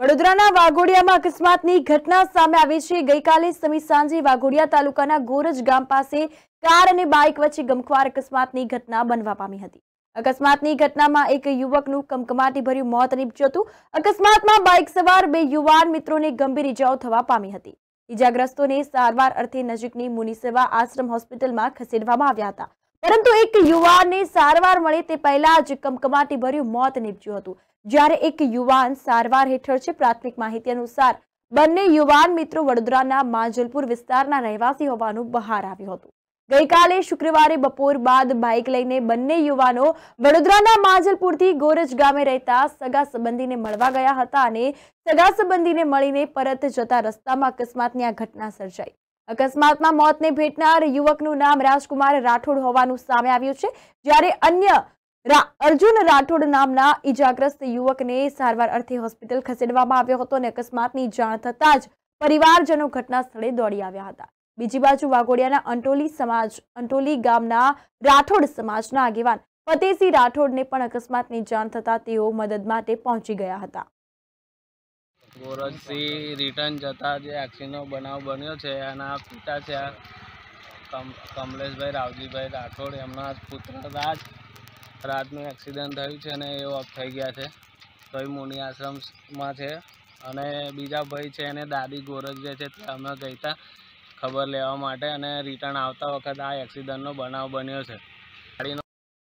વડોદરાના વાઘોડિયામાં અકસ્માતની ઘટના સામે આવી છે. ગઈકાલે સમી સાંજે વાઘોડિયા તાલુકાના ગોરજ ગામ પાસે કાર અને બાઇક વચ્ચે ગમખ્વાર અકસ્માતની ઘટના બનવા પામી હતી. અકસ્માતની ઘટનામાં એક યુવકનું કમકમાટી ભર્યું મોત નીપજ્યું હતું. અકસ્માતમાં બાઇક સવાર બે યુવાન મિત્રોને ગંભીર ઇજાઓ થવા પામી હતી. ઇજાગ્રસ્તોને સારવાર અર્થે નજીકની મુનિસેવા આશ્રમ હોસ્પિટલમાં ખસેડવામાં આવ્યા હતા. પરંતુ એક યુવાનને સારવાર મળે તે પહેલા જ કમકમાટી ભર્યું મોત નીપજ્યું હતું. જ્યારે એક યુવાન સારવાર હેઠળ છે, પ્રાથમિક માહિતી અનુસાર બંને યુવાન મિત્રો વડોદરાના માંજલપુર વિસ્તારના રહેવાસી હોવાનું બહાર આવ્યું હતું. ગઈકાલે શુક્રવારે બપોર બાદ બાઇક લઈને બંને યુવાનો વડોદરાના માંજલપુરથી ગોરજ ગામે રહેતા સગા સંબંધીને મળવા ગયા હતા અને સગા સંબંધીને મળીને પરત જતા રસ્તામાં અકસ્માતની આ ઘટના સર્જાઈ. અકસ્માતમાં મોતને ભેટનાર યુવકનું નામ રાજકુમાર રાઠોડ હોવાનું સામે આવ્યું છે. જ્યારે અન્ય અર્જુન રાઠોડ નામના ઈજાગ્રસ્ત યુવકને સારવાર અર્થે હોસ્પિટલ ખસેડવામાં આવ્યો હતો અને અકસ્માતની જાણ થતાં જ પરિવારજનો ઘટના સ્થળે દોડી આવ્યા હતા. બીજી બાજુ વાઘોડિયાના અંટોલી સમાજ, અંટોલી ગામના રાઠોડ સમાજના આગેવાન ફતેસિંહ રાઠોડને પણ અકસ્માતની જાણ થતાં તેઓ મદદ માટે પહોંચી ગયા હતા. ગોરજથી રિટર્ન જતા જે એક્સિડન્ટનો બનાવ બન્યો છે, એના પિતા છે કમલેશભાઈ, રાવજીભાઈ રાઠોડ, એમના પુત્ર રાજ. રાજનું એક્સિડન્ટ થયું છે અને એ ઓફ થઈ ગયા છે. તો એ મુનિ આશ્રમમાં છે અને બીજા ભાઈ છે એને દાદી ગોરજ જે છે ત્યાં અમે ગઈ ખબર લેવા માટે અને રિટર્ન આવતા વખત આ એક્સિડન્ટનો બનાવ બન્યો છે.